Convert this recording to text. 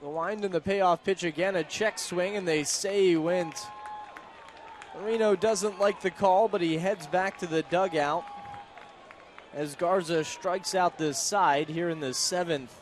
The wind and the payoff pitch again, a check swing, and they say he went. Marino doesn't like the call, but he heads back to the dugout as Garza strikes out this side here in the seventh.